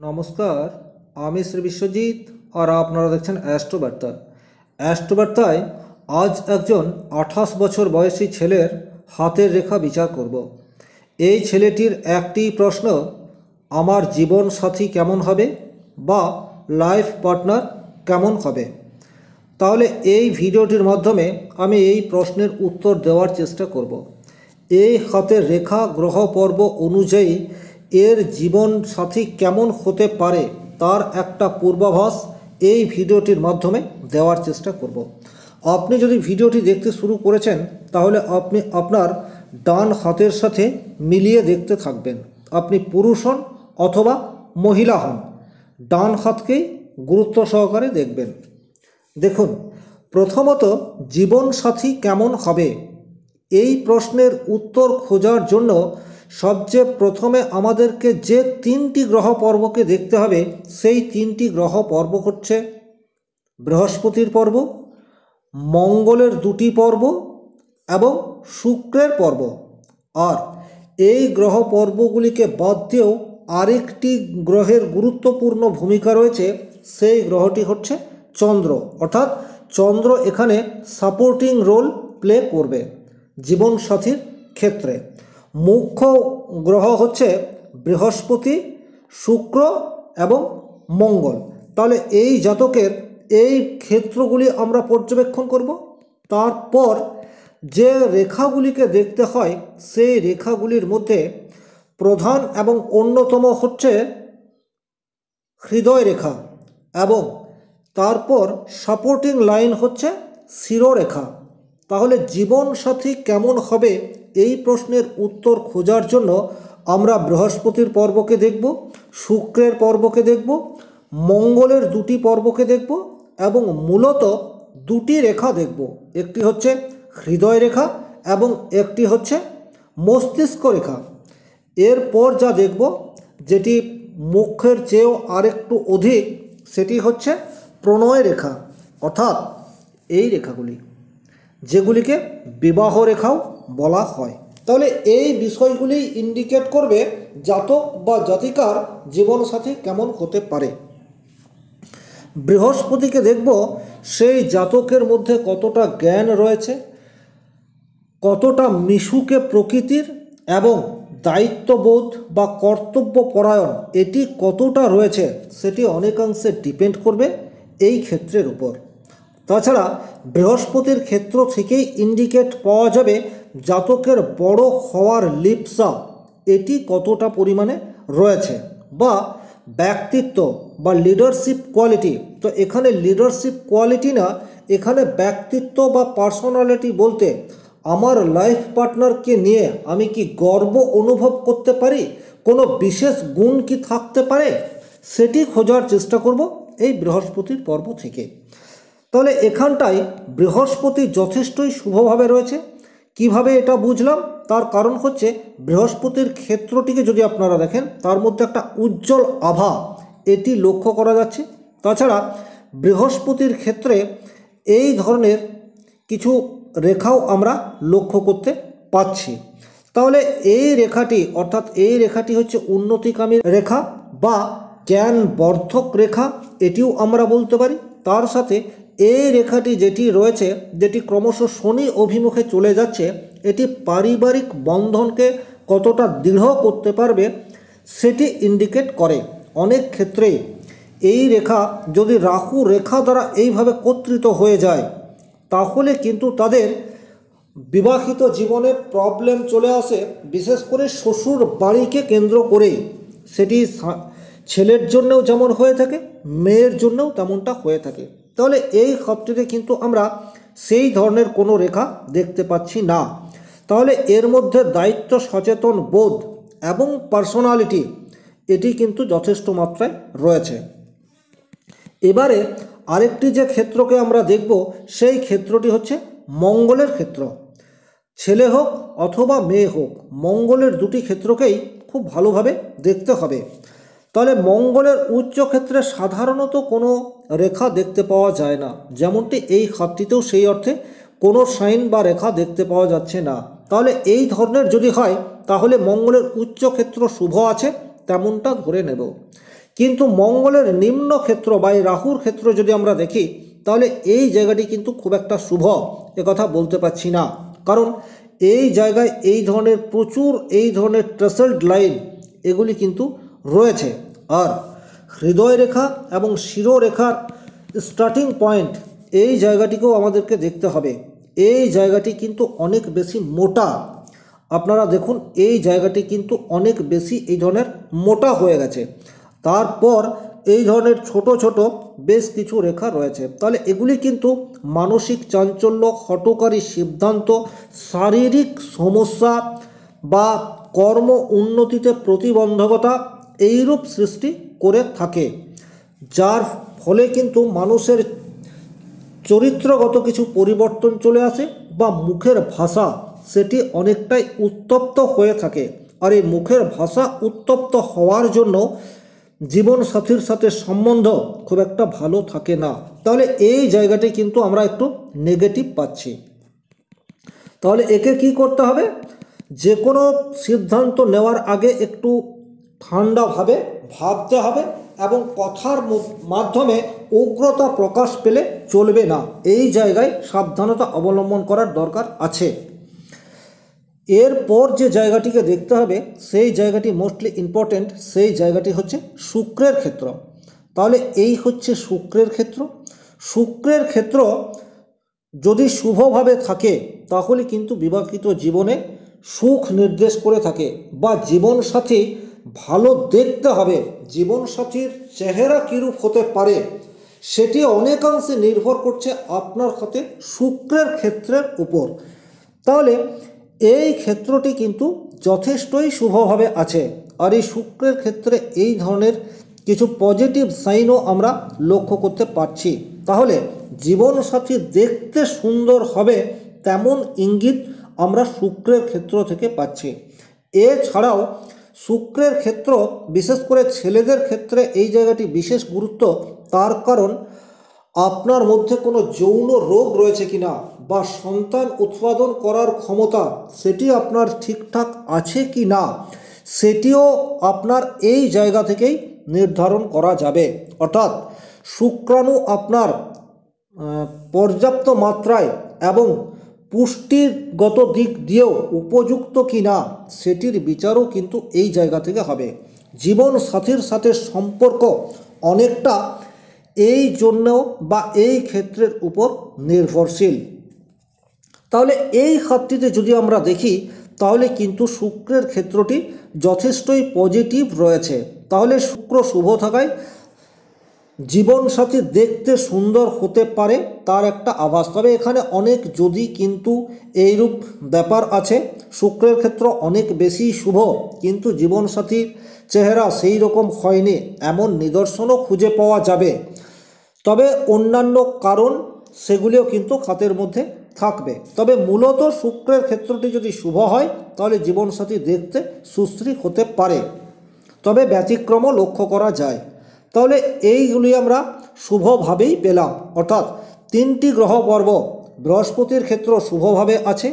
নমস্কার, আমি শ্রী বিশ্বজিৎ আর আপনারা দেখছেন অ্যাস্ট্রোবার্তা। অ্যাস্ট্রোবার্তায় আজ একজন আঠাশ বছর বয়সী ছেলের হাতের রেখা বিচার করব। এই ছেলেটির একটি প্রশ্ন, আমার জীবন সাথী কেমন হবে বা লাইফ পার্টনার কেমন হবে? তাহলে এই ভিডিওটির মাধ্যমে আমি এই প্রশ্নের উত্তর দেওয়ার চেষ্টা করব। এই হাতের রেখা গ্রহ পর্ব অনুযায়ী এর জীবন সাথী কেমন হতে পারে তার একটা পূর্বাভাস এই ভিডিওটির মাধ্যমে দেওয়ার চেষ্টা করব। আপনি যদি ভিডিওটি দেখতে শুরু করেছেন, তাহলে আপনি আপনার ডান হাতের সাথে মিলিয়ে দেখতে থাকবেন। আপনি পুরুষ হন অথবা মহিলা হন, ডান হাতকেই গুরুত্ব সহকারে দেখবেন। দেখুন, প্রথমত জীবনসাথী কেমন হবে? এই প্রশ্নের উত্তর খোঁজার জন্য সবচেয়ে প্রথমে আমাদেরকে যে তিনটি গ্রহ পর্বকে দেখতে হবে, সেই তিনটি গ্রহ পর্ব হচ্ছে বৃহস্পতির পর্ব, মঙ্গলের দুটি পর্ব এবং শুক্রের পর্ব। আর এই গ্রহ পর্বগুলিকে বাদ দিয়েও আরেকটি গ্রহের গুরুত্বপূর্ণ ভূমিকা রয়েছে, সেই গ্রহটি হচ্ছে চন্দ্র। অর্থাৎ চন্দ্র এখানে সাপোর্টিং রোল প্লে করবে জীবনসাথীর ক্ষেত্রে। মুখ্য গ্রহ হচ্ছে বৃহস্পতি, শুক্র এবং মঙ্গল। তাহলে এই জাতকের এই ক্ষেত্রগুলি আমরা পর্যবেক্ষণ করব। তারপর যে রেখাগুলিকে দেখতে হয়, সেই রেখাগুলির মধ্যে প্রধান এবং অন্যতম হচ্ছে হৃদয় রেখা এবং তারপর সাপোর্টিং লাইন হচ্ছে শিরোরেখা। তাহলে জীবনসাথী কেমন হবে এই প্রশ্নের উত্তর খোঁজার জন্য আমরা বৃহস্পতির পর্বকে দেখব, শুক্রের পর্বকে দেখব, মঙ্গলের দুটি পর্বকে দেখব এবং মূলত দুটি রেখা দেখব। একটি হচ্ছে হৃদয় রেখা এবং একটি হচ্ছে মস্তিষ্ক রেখা। এরপর যা দেখব, যেটি মুখের চেয়েও আরেকটু অধিক, সেটি হচ্ছে প্রণয় রেখা, অর্থাৎ এই রেখাগুলি, যেগুলিকে বিবাহ রেখাও বলা হয়। তাহলে এই বিষয়গুলি ইন্ডিকেট করবে জাতক বা জাতিকার জীবনসাথী কেমন হতে পারে। বৃহস্পতিকে দেখব সেই জাতকের মধ্যে কতটা জ্ঞান রয়েছে, কতটা মিশুকে প্রকৃতির এবং দায়িত্ববোধ বা কর্তব্য পরায়ণ এটি কতটা রয়েছে সেটি অনেকাংশে ডিপেন্ড করবে এই ক্ষেত্রের উপর। তাছাড়া বৃহস্পতির ক্ষেত্র থেকেই ইন্ডিকেট পাওয়া যাবে জাতকের বড় হওয়ার লিপসা এটি কতটা পরিমাণে রয়েছে? বা ব্যক্তিত্ব বা লিডারশিপ কোয়ালিটি তো এখানে লিডারশিপ কোয়ালিটি না, এখানে ব্যক্তিত্ব বা পার্সোনালিটি বলতে আমার লাইফ পার্টনারকে নিয়ে আমি কি গর্ব অনুভব করতে পারি? কোনো বিশেষ গুণ কি থাকতে পারে? সেটি খোঁজার চেষ্টা করব এই বৃহস্পতির পর্ব থেকে। তাহলে এখানটায় বৃহস্পতি যথেষ্টই শুভভাবে রয়েছে। কীভাবে এটা বুঝলাম? তার কারণ হচ্ছে বৃহস্পতির ক্ষেত্রটিকে যদি আপনারা দেখেন, তার মধ্যে একটা উজ্জ্বল আভা, এটি লক্ষ্য করা যাচ্ছে। তাছাড়া বৃহস্পতির ক্ষেত্রে এই ধরনের কিছু রেখাও আমরা লক্ষ্য করতে পাচ্ছি। তাহলে এই রেখাটি, অর্থাৎ এই রেখাটি হচ্ছে উন্নতিকামী রেখা বা জ্ঞান বর্ধক রেখা, এটিও আমরা বলতে পারি। তার সাথে এই রেখাটি যেটি রয়েছে, যেটি ক্রমশ শনি অভিমুখে চলে যাচ্ছে, এটি পারিবারিক বন্ধনকে কতটা দৃঢ় করতে পারবে সেটি ইন্ডিকেট করে। অনেক ক্ষেত্রে এই রেখা যদি রাহু রেখা দ্বারা এইভাবে কর্তৃত হয়ে যায়, তাহলে কিন্তু তাদের বিবাহিত জীবনে প্রবলেম চলে আসে, বিশেষ করে শ্বশুর বাড়িকে কেন্দ্র করে সেটি ছেলের জন্যও যেমন হয়ে থাকে, মেয়ের জন্যও তেমনটা হয়ে থাকে। তাহলে এই ক্ষেত্রে কিন্তু আমরা সেই ধরনের কোনো রেখা দেখতে পাচ্ছি না। তাহলে এর মধ্যে দায়িত্ব, সচেতন বোধ এবং পার্সোনালিটি এটি কিন্তু যথেষ্ট মাত্রায় রয়েছে। এবারে আরেকটি যে ক্ষেত্রকে আমরা দেখব, সেই ক্ষেত্রটি হচ্ছে মঙ্গলের ক্ষেত্র। ছেলে হোক অথবা মেয়ে হোক, মঙ্গলের দুটি ক্ষেত্রকেই খুব ভালোভাবে দেখতে হবে। তাহলে মঙ্গলের উচ্চ ক্ষেত্রে সাধারণত কোনো রেখা দেখতে পাওয়া যায় না। যেমনটি এই হাতটিতেও সেই অর্থে কোনো সাইন বা রেখা দেখতে পাওয়া যাচ্ছে না। তাহলে এই ধরনের যদি হয়, তাহলে মঙ্গলের উচ্চ ক্ষেত্র শুভ আছে, তেমনটা ধরে নেব। কিন্তু মঙ্গলের নিম্ন ক্ষেত্র বা এই রাহুর ক্ষেত্র যদি আমরা দেখি, তাহলে এই জায়গাটি কিন্তু খুব একটা শুভ কথা বলতে পারছি না। কারণ এই জায়গায় এই ধরনের প্রচুর এই ধরনের ট্রেসেলড লাইন, এগুলি কিন্তু রয়েছে। আর হৃদয় রেখা এবং শিরোরেখার স্টার্টিং পয়েন্ট এই জায়গাটিকেও আমাদেরকে দেখতে হবে। এই জায়গাটি কিন্তু অনেক বেশি মোটা। আপনারা দেখুন, এই জায়গাটি কিন্তু অনেক বেশি এই ধরনের মোটা হয়ে গেছে। তারপর এই ধরনের ছোট ছোট বেশ কিছু রেখা রয়েছে। তাহলে এগুলি কিন্তু মানসিক চাঞ্চল্য হটকারী সিদ্ধান্ত, শারীরিক সমস্যা বা কর্ম উন্নতিতে প্রতিবন্ধকতা এইরূপ সৃষ্টি করে থাকে, যার ফলে কিন্তু মানুষের চরিত্রগত কিছু পরিবর্তন চলে আসে বা মুখের ভাষা সেটি অনেকটাই উত্তপ্ত হয়ে থাকে। আর এই মুখের ভাষা উত্তপ্ত হওয়ার জন্য জীবনসাথীর সাথে সম্বন্ধ খুব একটা ভালো থাকে না। তাহলে এই জায়গাটি কিন্তু আমরা একটু নেগেটিভ পাচ্ছি। তাহলে একে কি করতে হবে? যে কোনো সিদ্ধান্ত নেওয়ার আগে একটু ঠান্ডাভাবে ভাবতে হবে এবং কথার মাধ্যমে উগ্রতা প্রকাশ পেলে চলবে না। এই জায়গায় সাবধানতা অবলম্বন করার দরকার আছে। এরপর যে জায়গাটিকে দেখতে হবে, সেই জায়গাটি মোস্টলি ইম্পর্ট্যান্ট সেই জায়গাটি হচ্ছে শুক্রের ক্ষেত্র। তাহলে এই হচ্ছে শুক্রের ক্ষেত্র। শুক্রের ক্ষেত্র যদি শুভভাবে থাকে, তাহলে কিন্তু বিবাহিত জীবনে সুখ নির্দেশ করে থাকে বা জীবনসাথী ভালো দেখতে হবে। জীবনসাথীর চেহারা কীরূপ হতে পারে, সেটি অনেকাংশে নির্ভর করছে আপনার হাতে শুক্রের ক্ষেত্রের উপর। তাহলে এই ক্ষেত্রটি কিন্তু যথেষ্টই শুভভাবে আছে। আর এই শুক্রের ক্ষেত্রে এই ধরনের কিছু পজিটিভ সাইনও আমরা লক্ষ্য করতে পারছি। তাহলে জীবনসাথী দেখতে সুন্দর হবে তেমন ইঙ্গিত আমরা শুক্রের ক্ষেত্র থেকে পাচ্ছি। এছাড়াও শুক্রের ক্ষেত্র, বিশেষ করে ছেলেদের ক্ষেত্রে এই জায়গাটি বিশেষ গুরুত্ব। তার কারণ, আপনার মধ্যে কোনো যৌন রোগ রয়েছে কিনা বা সন্তান উৎপাদন করার ক্ষমতা, সেটি আপনার ঠিকঠাক আছে কি না সেটিও আপনার এই জায়গা থেকেই নির্ধারণ করা যাবে। অর্থাৎ, শুক্রাণু আপনার পর্যাপ্ত মাত্রায় এবং পুষ্টিগত দিক দিয়েও উপযুক্ত কি না সেটির বিচারও কিন্তু এই জায়গা থেকে হবে। জীবন সাথীর সাথে সম্পর্ক অনেকটা এই জন্য বা এই ক্ষেত্রের উপর নির্ভরশীল। তাহলে এই খাতটিতে যদি আমরা দেখি, তাহলে কিন্তু শুক্রের ক্ষেত্রটি যথেষ্টই পজিটিভ রয়েছে। তাহলে শুক্র শুভ থাকায় জীবনসাথী দেখতে সুন্দর হতে পারে, তার একটা আভাস। তবে এখানে অনেক যদি কিন্তু এইরূপ ব্যাপার আছে, শুক্রের ক্ষেত্র অনেক বেশি শুভ, কিন্তু জীবনসাথীর চেহারা সেই রকম হয়নি, এমন নিদর্শনও খুঁজে পাওয়া যাবে। তবে অন্যান্য কারণ সেগুলিও কিন্তু খাতের মধ্যে থাকবে। তবে মূলত শুক্রের ক্ষেত্রটি যদি শুভ হয়, তাহলে জীবনসাথী দেখতে সুশ্রী হতে পারে। তবে ব্যতিক্রমও লক্ষ্য করা যায়। তাহলে এইগুলি আমরা শুভভাবেই পেলাম। অর্থাৎ তিনটি গ্রহ পর্ব বৃহস্পতির ক্ষেত্র শুভভাবে আছে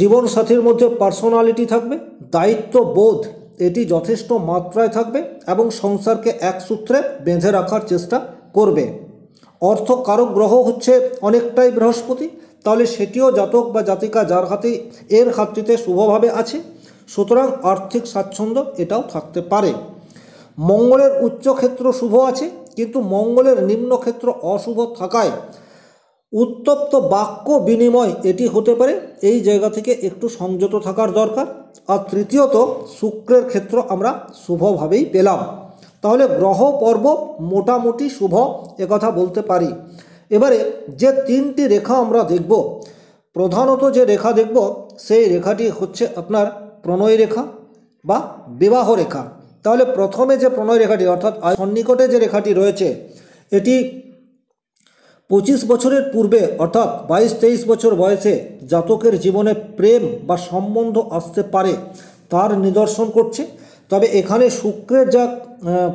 জীবনসাথীর মধ্যে পার্সোনালিটি থাকবে দায়িত্ব বোধ এটি যথেষ্ট মাত্রায় থাকবে এবং সংসারকে এক সূত্রে বেঁধে রাখার চেষ্টা করবে। অর্থ কারক গ্রহ হচ্ছে অনেকটাই বৃহস্পতি, তাহলে সেটিও জাতক বা জাতিকা যার হাতে এর হাতটিতে শুভভাবে আছে, সুতরাং আর্থিক স্বাচ্ছন্দ্য এটাও থাকতে পারে। মঙ্গলের উচ্চক্ষেত্র শুভ আছে, কিন্তু মঙ্গলের নিম্নক্ষেত্র অশুভ থাকায় উত্তপ্ত বাক্য বিনিময় এটি হতে পারে। এই জায়গা থেকে একটু সংযত থাকার দরকার। আর তৃতীয়ত, শুক্রের ক্ষেত্র আমরা শুভভাবেই পেলাম। তাহলে গ্রহ পর্ব মোটামুটি শুভ একথা বলতে পারি। এবারে যে তিনটি রেখা আমরা দেখব, প্রধানত যে রেখা দেখব, সেই রেখাটি হচ্ছে আপনার প্রণয় রেখা বা বিবাহ রেখা। তাহলে প্রথমে যে প্রণয় রেখাটি, অর্থাৎ সন্নিকটে যে রেখাটি রয়েছে, এটি পঁচিশ বছরের পূর্বে, অর্থাৎ বাইশ তেইশ বছর বয়সে জাতকের জীবনে প্রেম বা সম্বন্ধ আসতে পারে, তার নিদর্শন করছে। তবে এখানে শুক্রের যা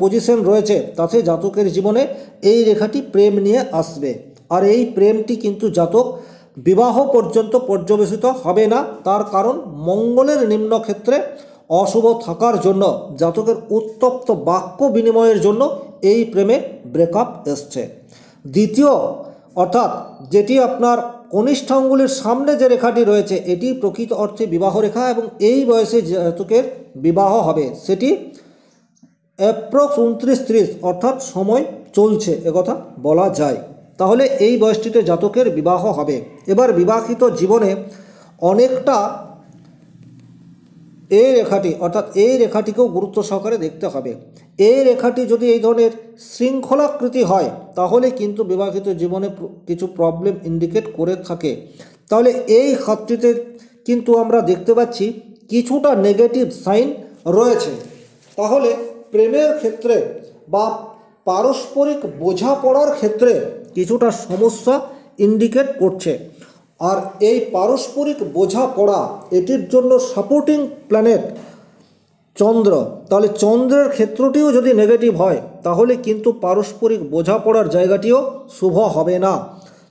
পজিশন রয়েছে, তাতে জাতকের জীবনে এই রেখাটি প্রেম নিয়ে আসবে। আর এই প্রেমটি কিন্তু জাতক বিবাহ পর্যন্ত পর্যবেসিত হবে না, তার কারণ মঙ্গলের নিম্নক্ষেত্রে অশুভ থাকার জন্য, জাতকের উত্তপ্ত বাক্য বিনিময়ের জন্য এই প্রেমে ব্রেকআপ এসছে। দ্বিতীয়, অর্থাৎ যেটি আপনার কনিষ্ঠাঙ্গুলির সামনে যে রেখাটি রয়েছে, এটি প্রকৃত অর্থে বিবাহ রেখা এবং এই বয়সে জাতকের বিবাহ হবে। সেটি অ্যাপ্রক্স উনত্রিশ ত্রিশ, অর্থাৎ সময় চলছে একথা বলা যায়। তাহলে এই বয়সটিতে জাতকের বিবাহ হবে। এবার বিবাহিত জীবনে অনেকটা এই রেখাটি, অর্থাৎ এই রেখাটিকেও গুরুত্ব সহকারে দেখতে হবে। এই রেখাটি যদি এই ধরনের শৃঙ্খলাকৃতি হয়, তাহলে কিন্তু বিবাহিত জীবনে কিছু প্রবলেম ইন্ডিকেট করে থাকে। তাহলে এই হাতটিতে কিন্তু আমরা দেখতে পাচ্ছি কিছুটা নেগেটিভ সাইন রয়েছে। তাহলে প্রেমের ক্ষেত্রে বা পারস্পরিক বোঝাপড়ার ক্ষেত্রে কিছুটা সমস্যা ইন্ডিকেট করছে। আর এই পারস্পরিক বোঝাপড়া এটির জন্য সাপোর্টিং প্ল্যানেট চন্দ্র। তাহলে চন্দ্রের ক্ষেত্রটিও যদি নেগেটিভ হয়, তাহলে কিন্তু পারস্পরিক বোঝাপড়ার জায়গাটিও শুভ হবে না।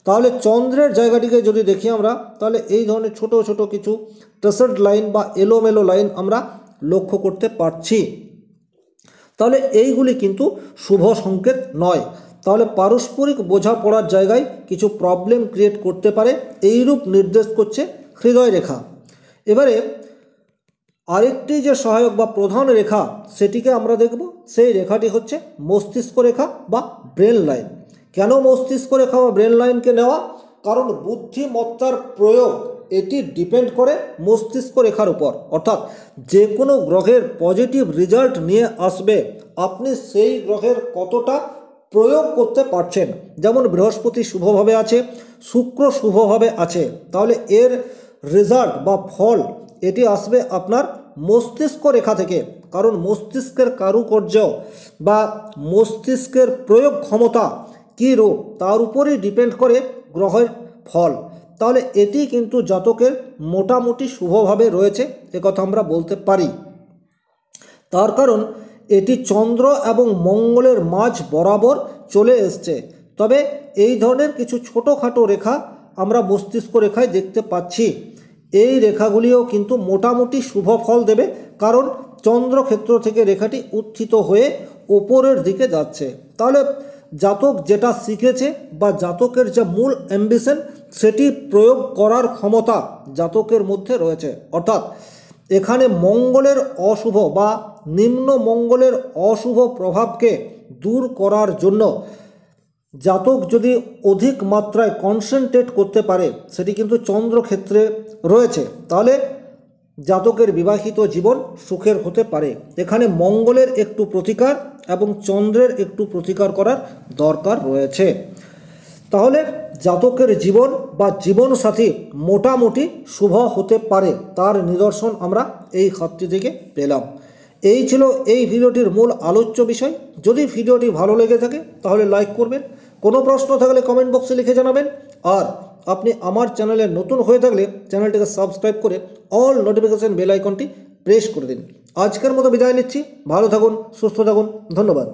তাহলে চন্দ্রের জায়গাটিকে যদি দেখি আমরা, তাহলে এই ধরনের ছোট ছোট কিছু টেসার্ড লাইন বা এলোমেলো লাইন আমরা লক্ষ্য করতে পারছি। তাহলে এইগুলি কিন্তু শুভ সংকেত নয়। তাহলে পারস্পরিক বোঝাপড়ার জায়গায় কিছু প্রবলেম ক্রিয়েট করতে পারে, এইরূপ নির্দেশ করছে হৃদয় রেখা। এবারে আরেকটি যে সহায়ক বা প্রধান রেখা, সেটিকে আমরা দেখব। সেই রেখাটি হচ্ছে মস্তিষ্ক রেখা বা ব্রেন লাইন কেন মস্তিষ্ক রেখা বা ব্রেন লাইনকে নেওয়া? কারণ বুদ্ধিমত্তার প্রয়োগ, এটি ডিপেন্ড করে মস্তিষ্ক রেখার উপর। অর্থাৎ যে কোনো গ্রহের পজিটিভ রেজাল্ট নিয়ে আসবে। আপনি সেই গ্রহের কতটা প্রয়োগ করতে পারছেন। যেমন বৃহস্পতি শুভভাবে আছে, শুক্র শুভভাবে আছে। তাহলে এর রেজাল্ট বা ফল এটি আসবে আপনার মস্তিষ্ক রেখা থেকে। কারণ মস্তিষ্কের কারুকার্য বা মস্তিষ্কের প্রয়োগ ক্ষমতা কী রূপ? তার উপরেই ডিপেন্ড করে গ্রহের ফল। তাহলে এটি কিন্তু জাতকের মোটামুটি শুভভাবে রয়েছে একথা আমরা বলতে পারি। তার কারণ এটি চন্দ্র এবং মঙ্গলের মাঝ বরাবর চলে এসছে। তবে এই ধরনের কিছু ছোটোখাটো রেখা আমরা মস্তিষ্ক রেখায় দেখতে পাচ্ছি। এই রেখাগুলিও কিন্তু মোটামুটি শুভ ফল দেবে, কারণ চন্দ্রক্ষেত্র থেকে রেখাটি উত্থিত হয়ে ওপরের দিকে যাচ্ছে। তাহলে জাতক যেটা শিখেছে বা জাতকের যে মূল অ্যাম্বিশন সেটি প্রয়োগ করার ক্ষমতা জাতকের মধ্যে রয়েছে। অর্থাৎ এখানে মঙ্গলের অশুভ বা নিম্ন মঙ্গলের অশুভ প্রভাবকে দূর করার জন্য জাতক যদি অধিক মাত্রায় কনসেন্ট্রেট করতে পারে, সেটি কিন্তু চন্দ্রক্ষেত্রে রয়েছে। তাহলে জাতকের বিবাহিত জীবন সুখের হতে পারে। এখানে মঙ্গলের একটু প্রতিকার এবং চন্দ্রের একটু প্রতিকার করার দরকার রয়েছে। তাহলে জাতকের জীবন বা জীবনসাথী মোটামুটি শুভ হতে পারে তার নিদর্শন আমরা এই খাতটি থেকে পেলাম। এই ছিল এই ভিডিওটির মূল আলোচ্য বিষয়। যদি ভিডিওটি ভালো লেগে থাকে, তাহলে লাইক করবেন। কোনো প্রশ্ন থাকলে কমেন্ট বক্সে লিখে জানাবেন। আর আপনি আমার চ্যানেলে নতুন হয়ে থাকলে চ্যানেলটিকে সাবস্ক্রাইব করে অল নোটিফিকেশন বেল আইকনটি প্রেস করে দিন। আজকের মতো বিদায় নিচ্ছি। ভালো থাকুন, সুস্থ থাকুন। ধন্যবাদ।